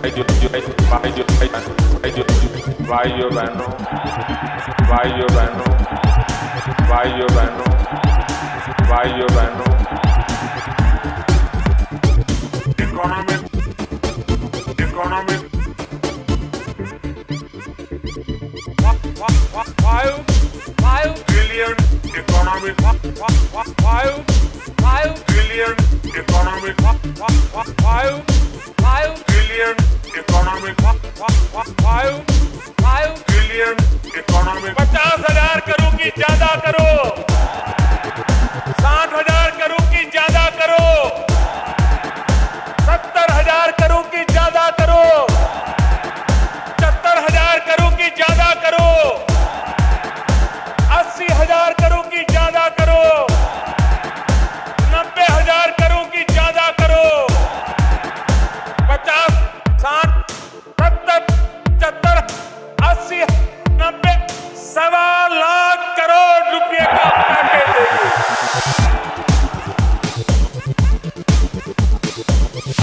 Economic, economic. Five five billion economy पचास हजार करोगी ज्यादा करो